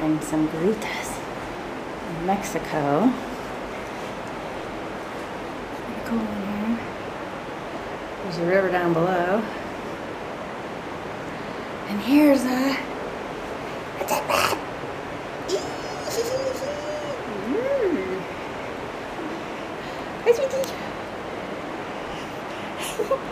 trying some burritos in Mexico. Pretty cool in here. There's a river down below. And here's a... What's that, Brad? Hi.